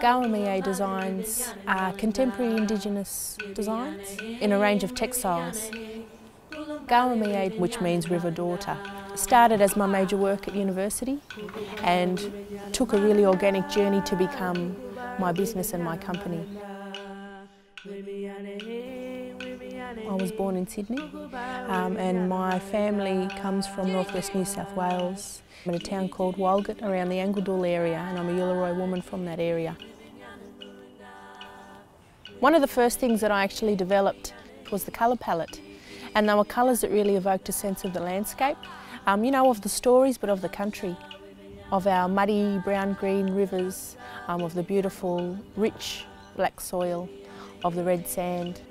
Gaawaa Miyay designs are contemporary Indigenous designs in a range of textiles. Gaawaa Miyay, which means river daughter, started as my major work at university and took a really organic journey to become my business and my company. I was born in Sydney um, and my family comes from northwest New South Wales in a town called Walgett around the Angledool area and I'm a Yuwaalaraay woman from that area. One of the first things that I actually developed was the colour palette and they were colours that really evoked a sense of the landscape, um, you know, of the stories but of the country, of our muddy brown-green rivers, um, of the beautiful rich black soil, of the red sand.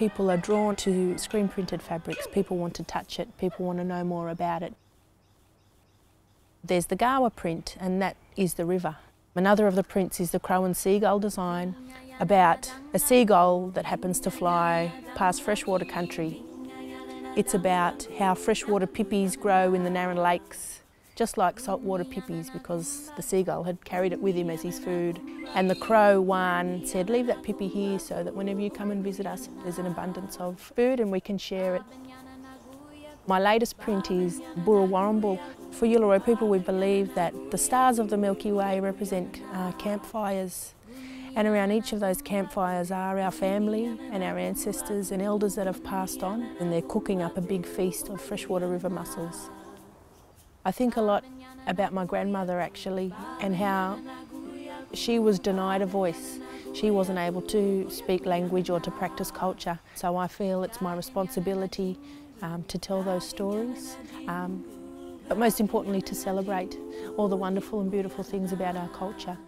People are drawn to screen printed fabrics, people want to touch it, people want to know more about it. There's the Gaawaa print and that is the river. Another of the prints is the crow and seagull design about a seagull that happens to fly past freshwater country. It's about how freshwater pippies grow in the Narran Lakes just like saltwater pippies because the seagull had carried it with him as his food. And the crow, one said, leave that pipi here so that whenever you come and visit us, there's an abundance of food and we can share it. My latest print is Burra Warrumbul. For Yuwaalaraay people, we believe that the stars of the Milky Way represent uh, campfires. And around each of those campfires are our family and our ancestors and elders that have passed on. And they're cooking up a big feast of freshwater river mussels. I think a lot about my grandmother actually and how she was denied a voice. She wasn't able to speak language or to practice culture. So I feel it's my responsibility um, to tell those stories, um, but most importantly to celebrate all the wonderful and beautiful things about our culture.